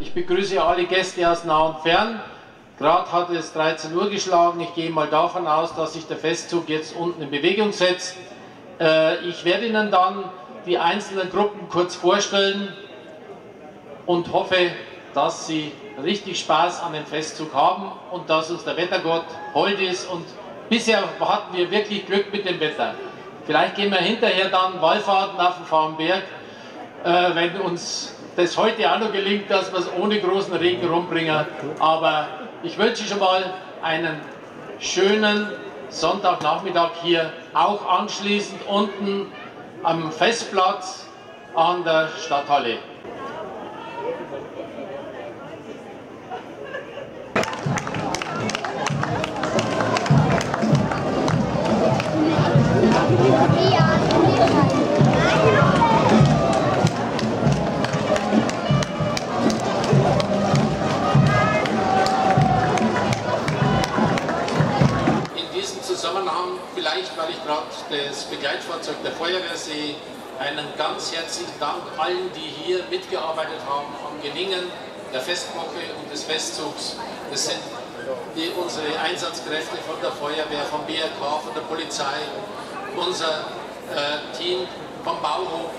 Ich begrüße alle Gäste aus nah und fern. Gerade hat es 13 Uhr geschlagen. Ich gehe mal davon aus, dass sich der Festzug jetzt unten in Bewegung setzt. Äh, ich werde Ihnen dann die einzelnen Gruppen kurz vorstellen und hoffe, dass Sie richtig Spaß an dem Festzug haben und dass uns der Wettergott hold ist. Und bisher hatten wir wirklich Glück mit dem Wetter. Vielleicht gehen wir hinterher dann Wallfahrten auf den Farmberg, äh, wenn uns das heute auch noch gelingt, dass wir es ohne großen Regen rumbringen. Aber ich wünsche schon mal einen schönen Sonntagnachmittag hier, auch anschließend unten am Festplatz an der Stadthalle. Vielleicht weil ich gerade das Begleitfahrzeug der Feuerwehr sehe, einen ganz herzlichen Dank allen, die hier mitgearbeitet haben am Gelingen der Festwoche und des Festzugs. Das sind die, unsere Einsatzkräfte von der Feuerwehr, vom BRK, von der Polizei, unser äh, Team vom Bauhof,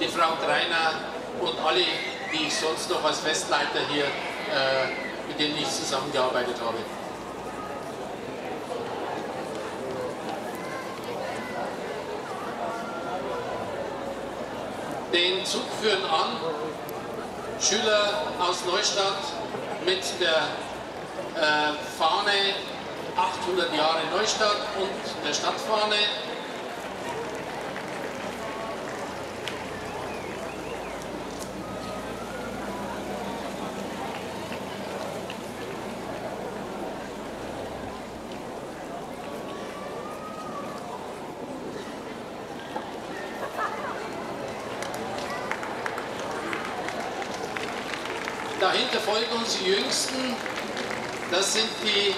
die Frau Greiner und alle, die ich sonst noch als Festleiter hier, äh, mit denen ich zusammengearbeitet habe. Den Zug führen an Schüler aus Neustadt mit der äh, Fahne 800 Jahre Neustadt und der Stadtfahne Dahinter folgen uns die Jüngsten. Das sind die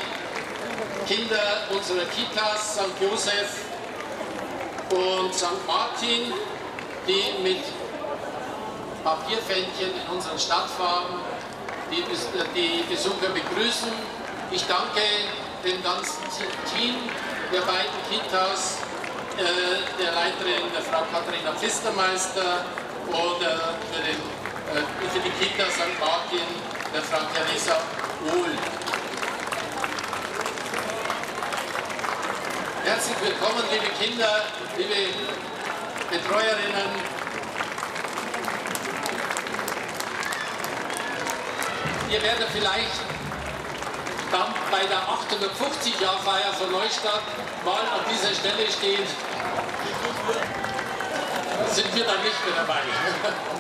Kinder unserer Kitas St. Josef und St. Martin, die mit Papierfändchen in unseren Stadtfarben die, die Besucher begrüßen. Ich danke dem ganzen Team der beiden Kitas, äh, der Leiterin, der Frau Katharina Pfistermeister äh, den äh, für die Kita St. Martin der Frau Theresa Ohl. Herzlich willkommen, liebe Kinder, liebe Betreuerinnen. Ihr werdet vielleicht dann bei der 850-Jahr-Feier von Neustadt mal an dieser Stelle stehen. Sind wir dann nicht mehr dabei.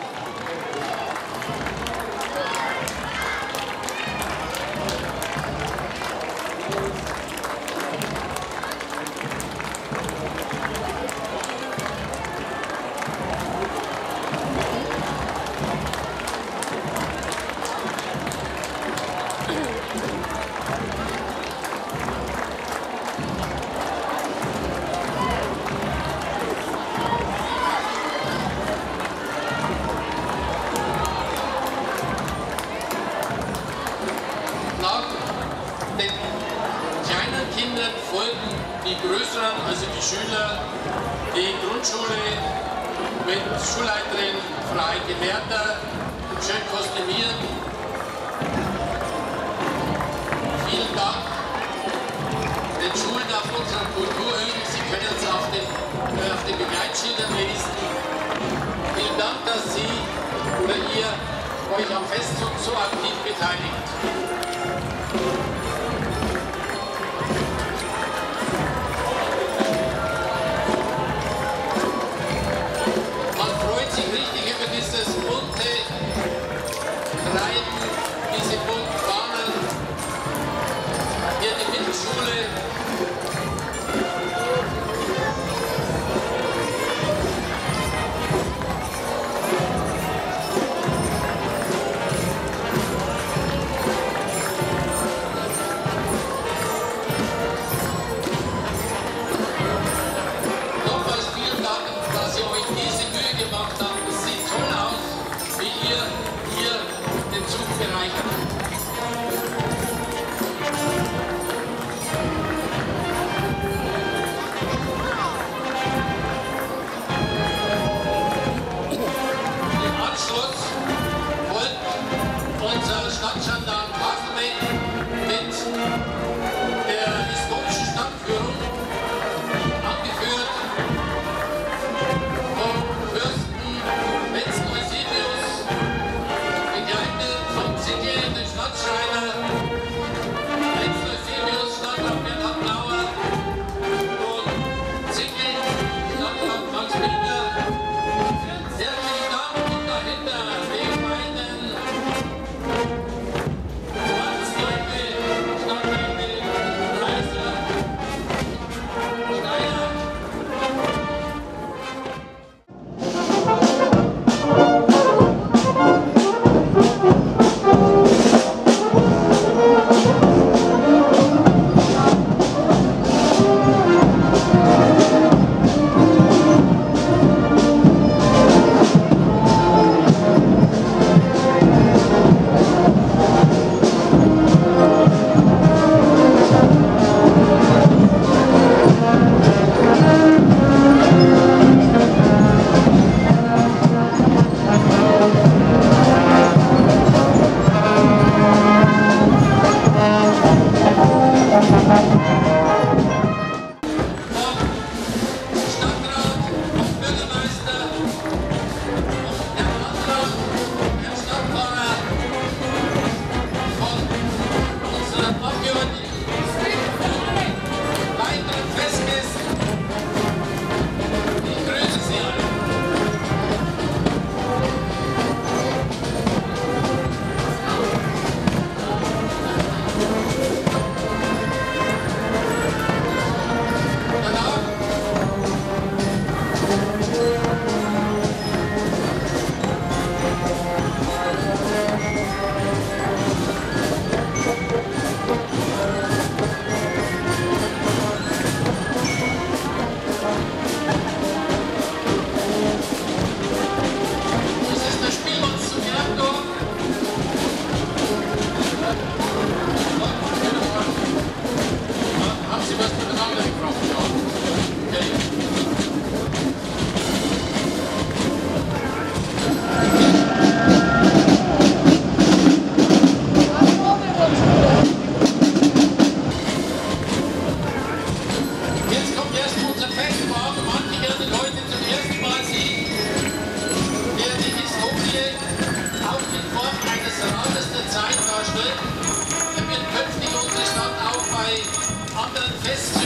Chorleiterin Freide Merter, schön kostümiert. Vielen Dank den Schulen auf unserem Kulturhügel. Sie können es auf den, äh, den Begleitschildern lesen. Vielen Dank, dass Sie oder ihr euch am Festzug so aktiv beteiligt. On the fist.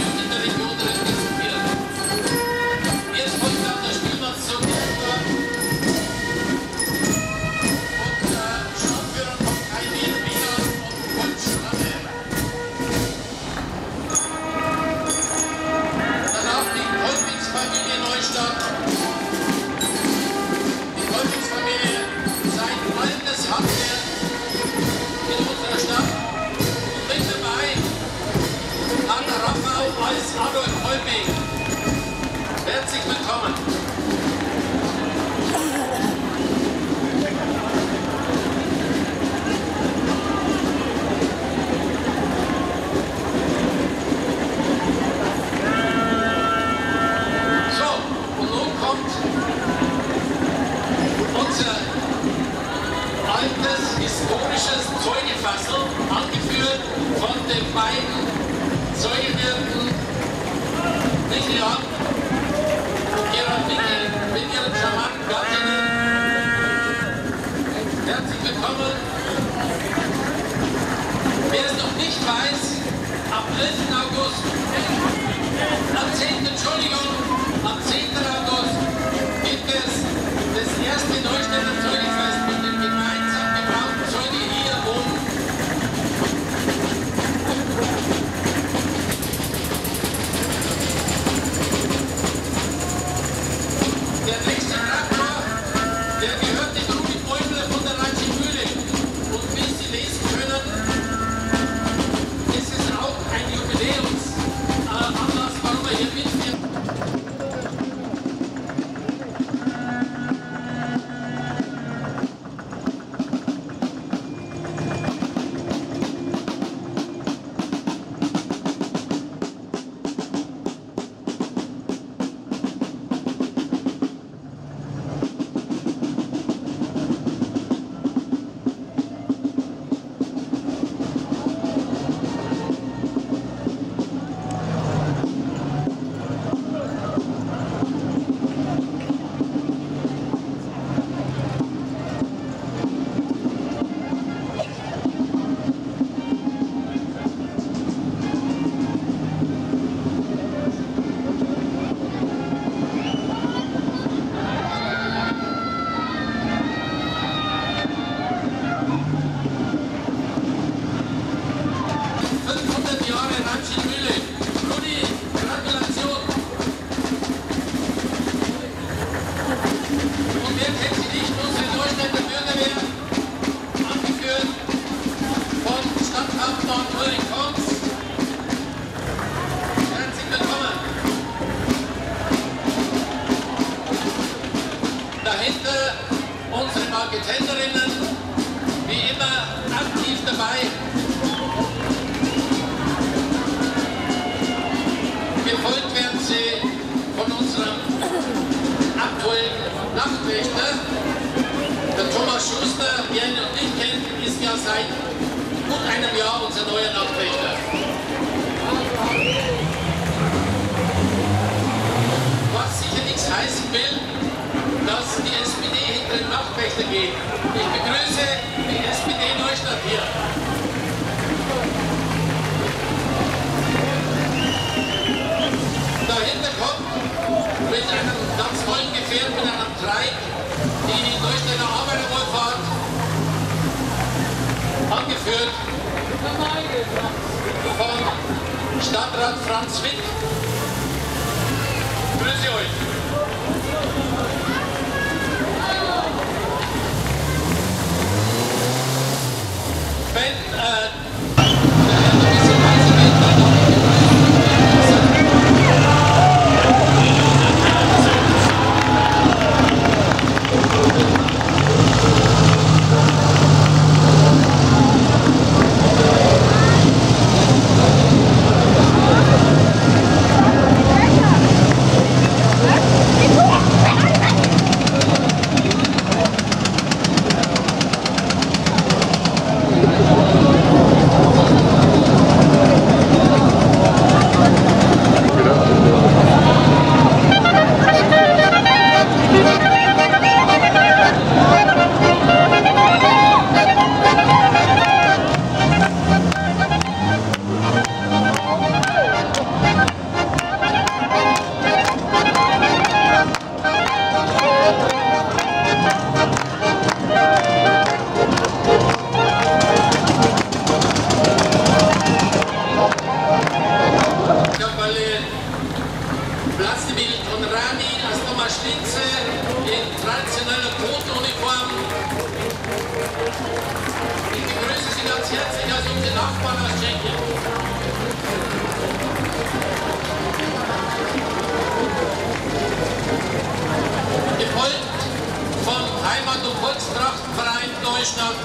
Heimat- und Volkstrachtenverein Deutschland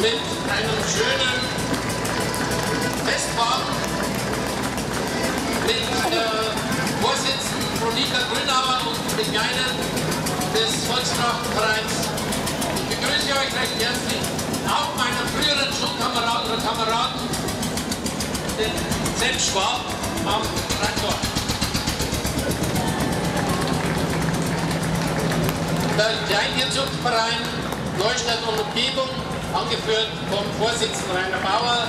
mit einem schönen Festwagen mit äh, Vorsitzenden Monika Grünauer und mit Geinen des Volkstrachtenvereins. Ich begrüße euch recht herzlich auch meinen früheren Schulkameraden und Kameraden, den Sepp Schwab am Traktor. Der Kleintierzuchtverein Neustadt und Umgebung, angeführt vom Vorsitzenden Rainer Bauer.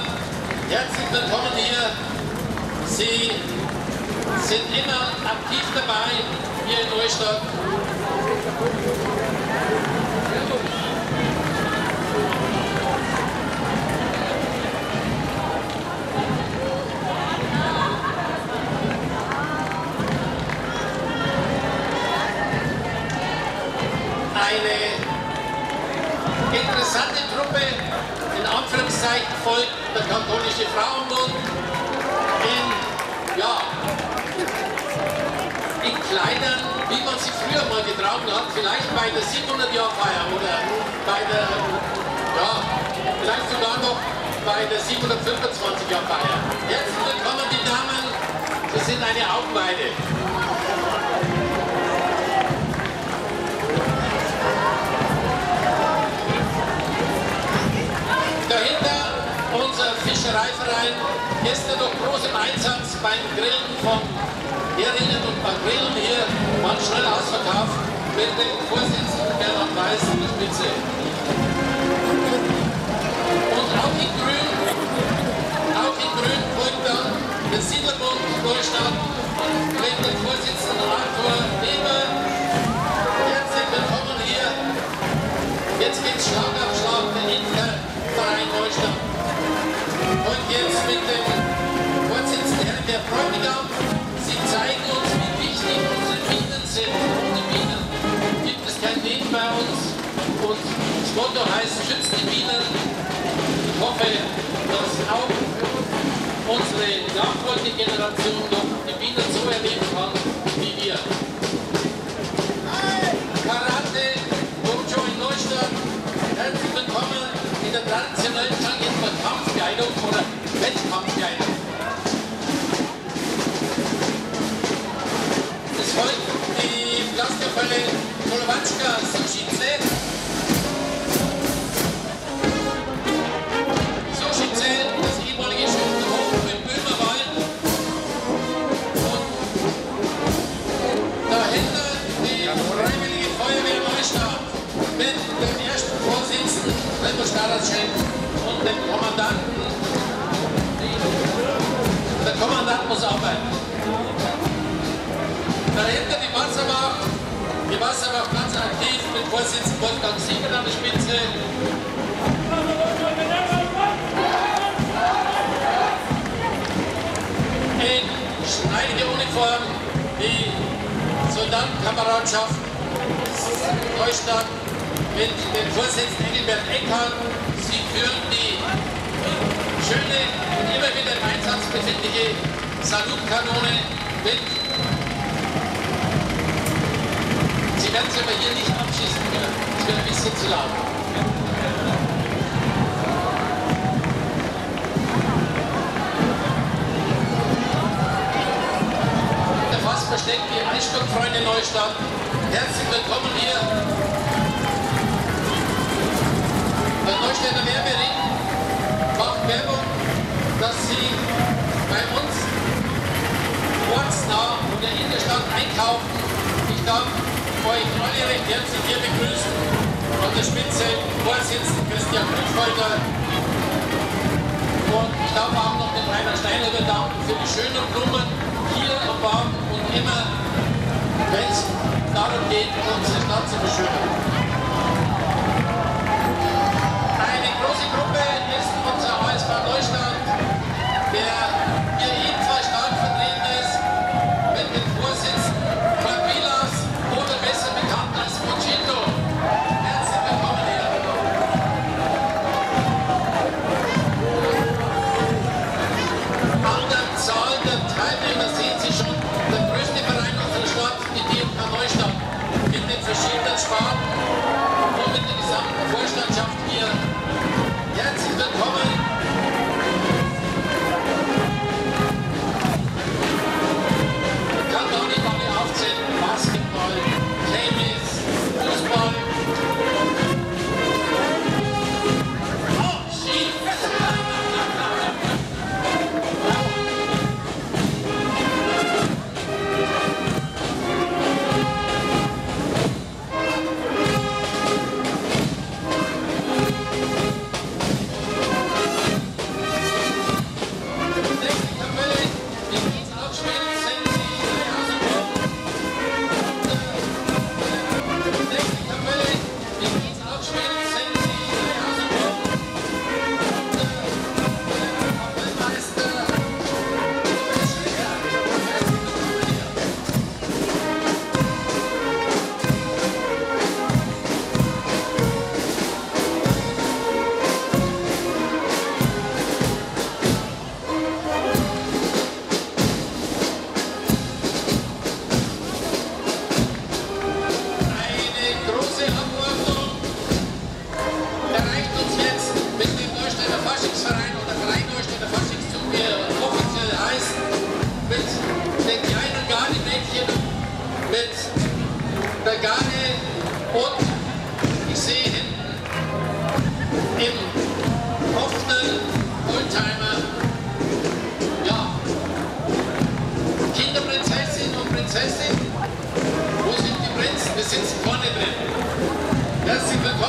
Herzlich willkommen hier. Sie sind immer aktiv dabei hier in Neustadt. Eine interessante Truppe, in Anführungszeichen folgt der katholische Frauenbund in, ja, in Kleidern, wie man sie früher mal getragen hat, vielleicht bei der 700-Jahr-Feier oder bei der, ja, vielleicht sogar noch bei der 725-Jahr-Feier. Herzlich willkommen, die Damen, Sie sind eine Augenweide. Fischereiverein, gestern noch groß im Einsatz beim Grillen von Heringen und Makrelen hier, waren schnell ausverkauft mit dem Vorsitzenden Bernhard Weiß in der Spitze. Und auch in Grün, auch in Grün folgt dann der Siedlerbund Deutschland mit dem Vorsitzenden Arthur Weber. Herzlich willkommen hier. Jetzt geht's Schlag auf Schlag, jetzt mit dem Vorsitzenden Herrn der Bräutigam. Sie zeigen uns, wie wichtig unsere Bienen sind. Ohne Bienen gibt es kein Leben bei uns. Und das Motto heißt, schützt die Bienen. Ich hoffe, dass auch unsere nachfolgende Generation noch die Bienen so erleben kann, wie wir. Karate, Dojo in Neustadt, herzlich willkommen in der traditionellen Changenfer Mit dem ersten Vorsitzenden Remo Staraschek und dem Kommandanten. Muss arbeiten. Dahinter die Wasserwacht, die Wasserwacht ganz aktiv mit Vorsitzenden Wolfgang Sieger an der Spitze. In schneidige Uniform, die Soldatenkameradschaft Neustadt mit dem Vorsitzenden Engelbert Eckhardt. Sie führen die schöne und immer wieder im Einsatz befindliche Salutkanone mit. Sie werden sie aber hier nicht abschießen können. Es wird ein bisschen zu laut. Der fast versteckt die Eisstockfreunde Neustadt. Herzlich willkommen hier. Der Neustädter Werbering macht Werbung, dass Sie bei uns ortsnah und der Innenstadt einkaufen. Ich darf euch alle recht herzlich hier begrüßen. An der Spitze Vorsitzenden Christian Buchholder. Und ich darf auch noch den Rainer Steinhuber danken für die schönen Blumen hier am Baum und immer, wenn es darum geht, unsere Stadt zu beschönigen. Wer ist denn? Wo sind die Prinzen? Wir sitzen vorne drin. Herzlich willkommen.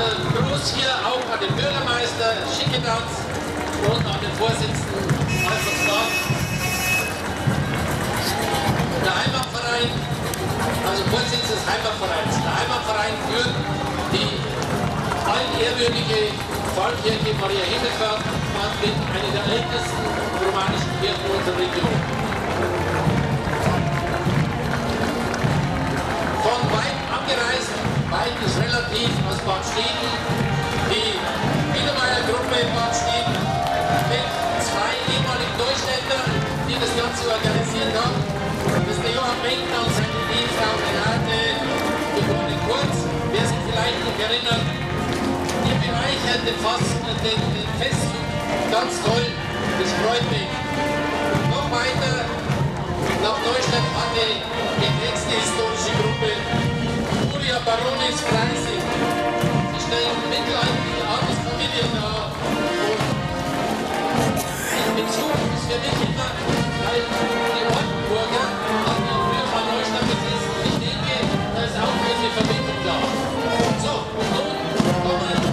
Gruß hier auch an den Bürgermeister Schickedanz und an den Vorsitzenden Stark. Der Heimatverein, also Vorsitzender des Heimatvereins. Der Heimatverein führt die altehrwürdige Pfarrkirche Maria Himmelfahrt mit einer der ältesten romanischen Kirchen unserer Region. Ist relativ aus Bad Steden, die Biedermeier-Gruppe in Bad Steden mit zwei ehemaligen Deutschländern, die das Ganze organisiert haben. Das ist der Johann Menkner und seine Ehefrau Renate, geborene Kurz, wer sich vielleicht noch erinnert. Ihr bereichert den, Fasten, den, den Fest ganz toll, das freut mich. Noch weiter nach Neustadt hatte die nächste historische Gruppe Baronis Freising. Sie stellen mittelalterliche Adelsfamilien dar. Und ein Bezug ist für mich immer, weil die Ortenburger hatten ja früher mal Neustadt besessen. Ich denke, da ist auch eine Verbindung da. So, und nun kommen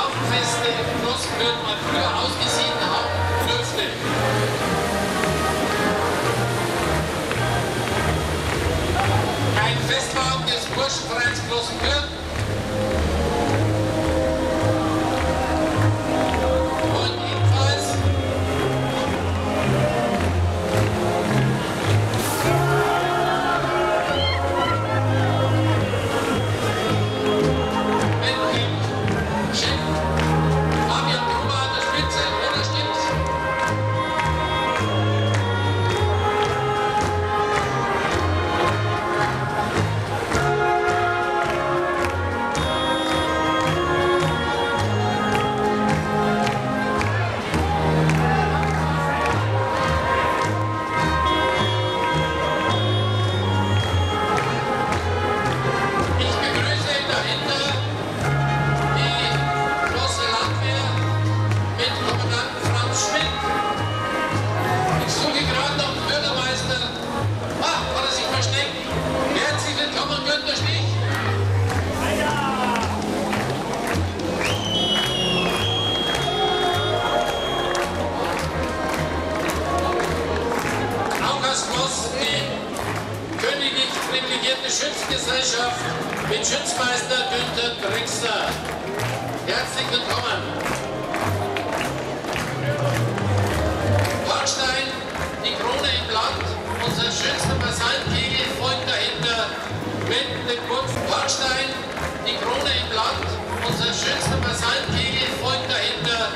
Hohenstaufenfeste in Großenbürg mal früher ausgesehen haben dürfte. Ein Festwagen des Burschenvereins Großenkirch. Und privilegierte Schützengesellschaft mit Schützmeister Günther Drexler. Herzlich willkommen. Parkstein, die Krone im Land, unser schönster Basaltkegel folgt dahinter mit dem Kurz. Parkstein, die Krone im Land, unser schönster Basaltkegel folgt dahinter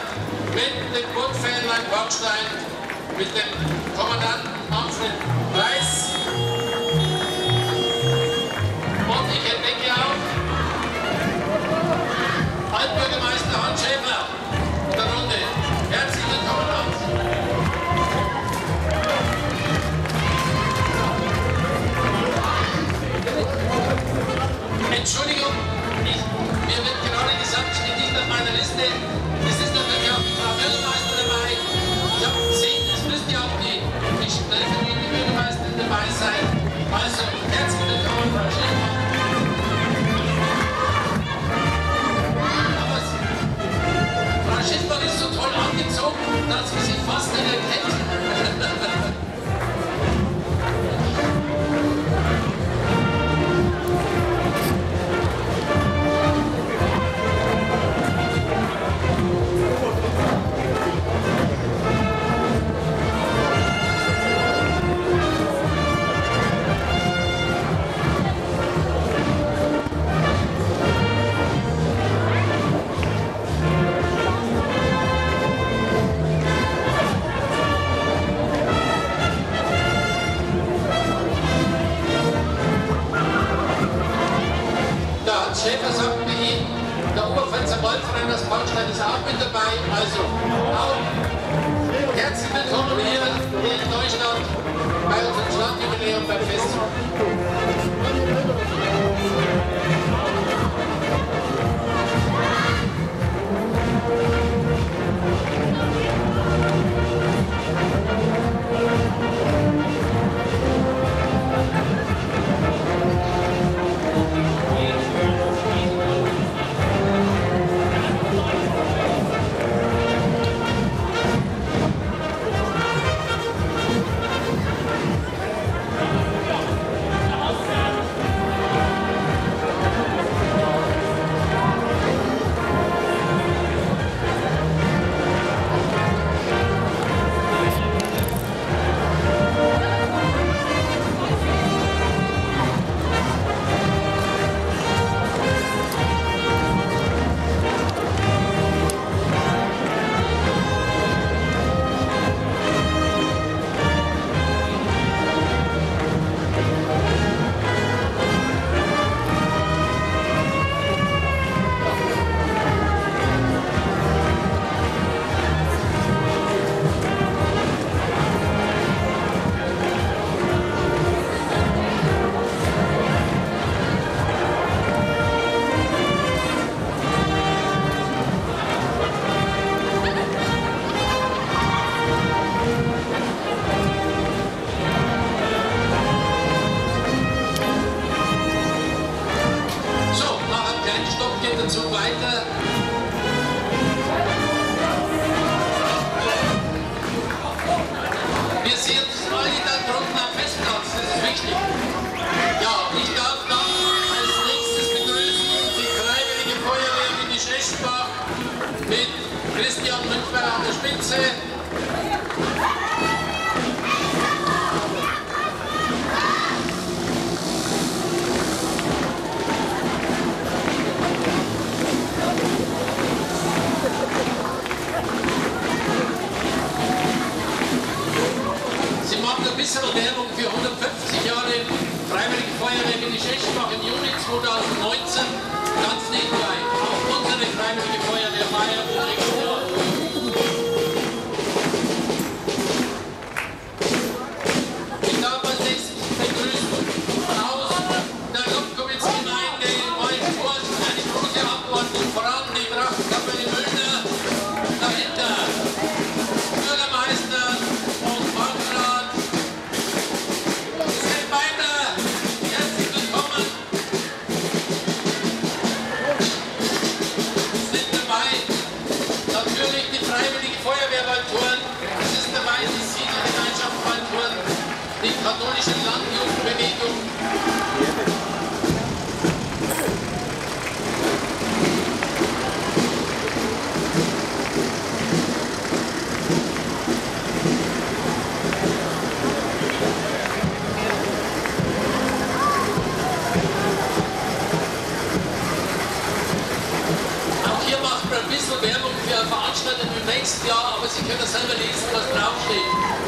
mit dem Burgfähnlein Parkstein mit dem Kommandanten Manfred Entschuldigung, ich, mir wird gerade gesagt, steht nicht auf meiner Liste. Es ist die Frau Bürgermeister dabei. Ich habe gesehen, es müsste auch die, die Bürgermeisterin dabei sein. Also, herzlich willkommen, Frau Schäfer. Frau Schiffmann ist so toll angezogen, dass man sie fast nicht erkennt.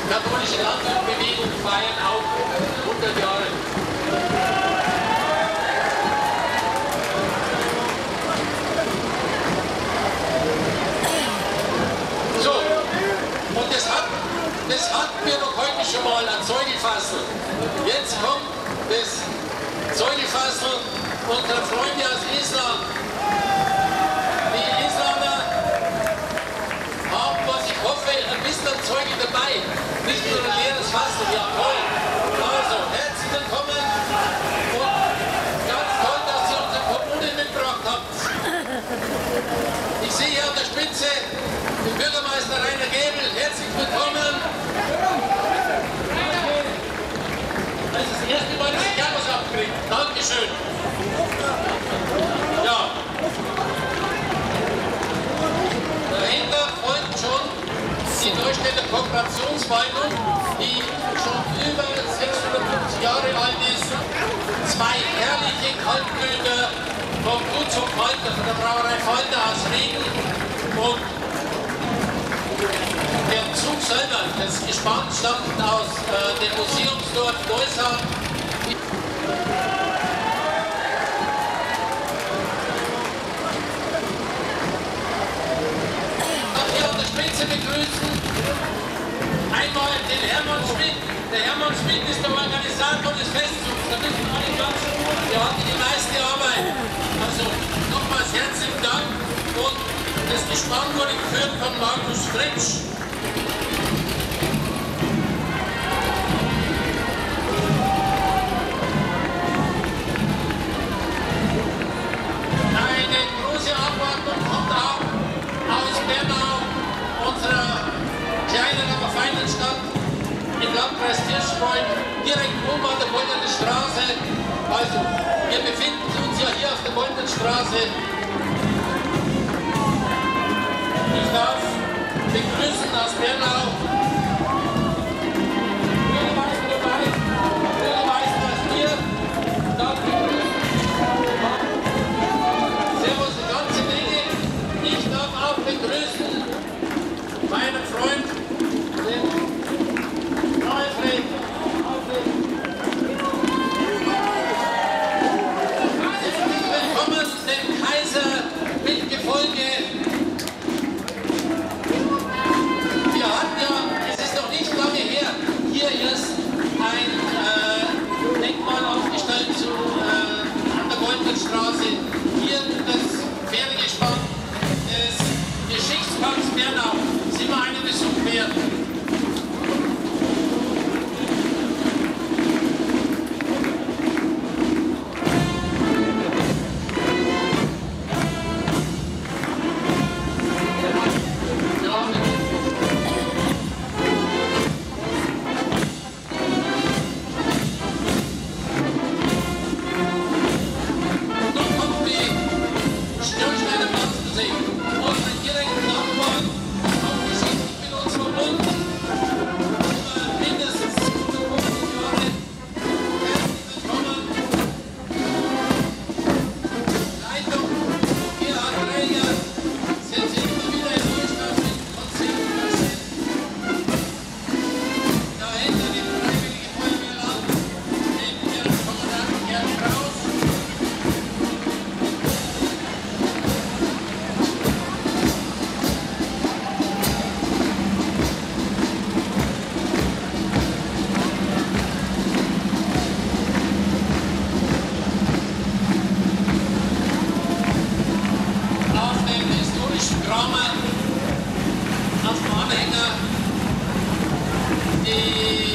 Katholische Landjugendbewegung feiern auch 100 Jahre. So, und das, hat, das hatten wir doch heute schon mal an Zeugelfassel. Jetzt kommt das Zeugelfassel unserer Freunde aus Island. Die Isländer haben, was ich hoffe, ein bisschen Zeuge dabei. Nicht nur ein leeres Fass, ja toll. Also, herzlich willkommen und ganz toll, dass ihr unsere Kommune mitgebracht habt. Ich sehe hier an der Spitze den Bürgermeister Rainer Gebel. Herzlich willkommen. Das ist das erste Mal, dass ich was abkriege. Dankeschön. Ja. Die Neustädter Kooperationsmeinung, die schon über 650 Jahre alt ist. Zwei herrliche Kaltböger vom Gutzug Falter, von der Brauerei Falter aus Regen. Und der Zug selber, das Gespann stammt aus äh, dem Museumsdorf Neusach. Gespann wurde geführt von Markus Fritsch. Eine große Abordnung kommt auch aus Bernau, unserer kleinen, aber feinen Stadt im Landkreis Tirschbeuth, direkt oben an der Goldenen Straße. Also, wir befinden uns ja hier auf der Goldenen Straße. Ich darf begrüßen aus Bernau. Thank you.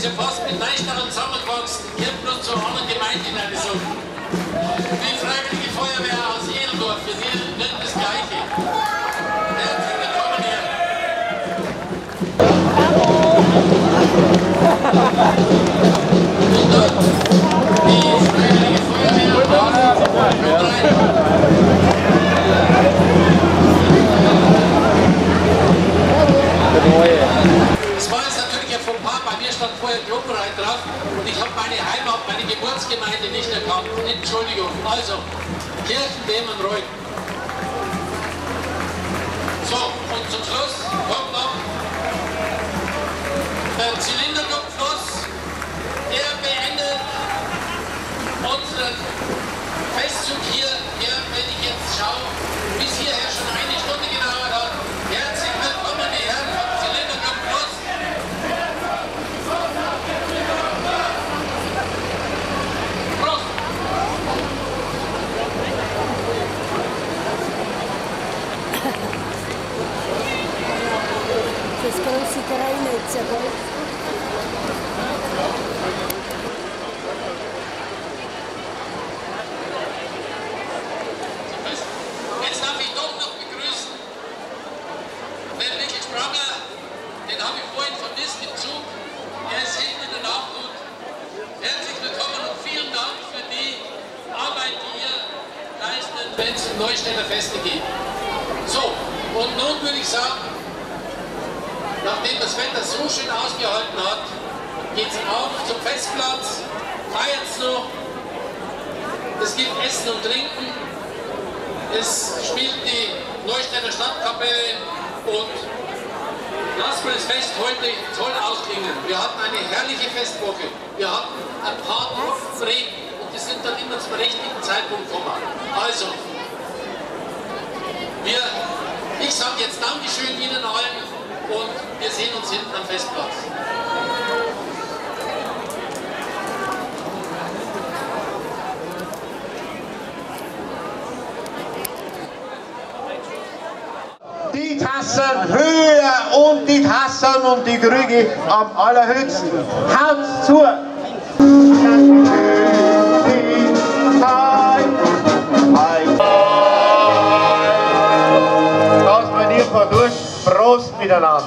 Evangelische Post mit Leichter und Sommerbox wird bloß zur armen Gemeinde hineingesunken. Die Freiwillige Feuerwehr aus Edeldorf, für die wird das Gleiche. Herzlich willkommen hier. Und dort die Freiwillige Feuerwehr aus Edeldorf. Robert Druckereit drauf und ich habe meine Heimat, meine Geburtsgemeinde nicht erkannt. Entschuldigung. Also, Kirchendämmenreuth. So, und zum Schluss kommt noch der Zylinderdruckfluss. Er beendet unseren країни це Punkt, Komma. Also, wir, ich sage jetzt Dankeschön Ihnen allen und wir sehen uns hinten am Festplatz. Die Tassen höher und die Tassen und die Krüge am allerhöchsten. Haut zu! Prost miteinander!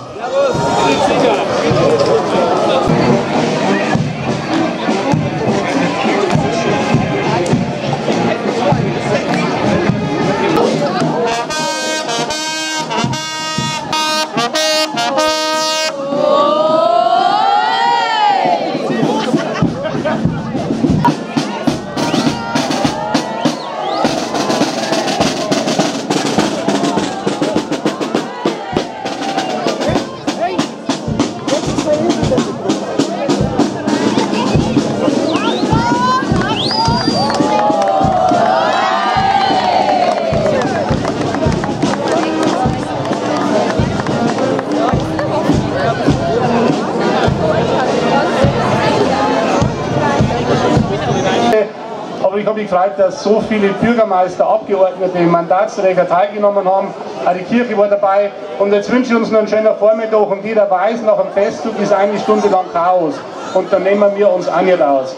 Gefreut, dass so viele Bürgermeister, Abgeordnete, Mandatsträger teilgenommen haben. Auch die Kirche war dabei. Und jetzt wünsche ich uns noch einen schönen Vormittag und jeder weiß, nach dem Festzug ist eine Stunde lang Chaos. Und da nehmen wir uns auch nicht aus.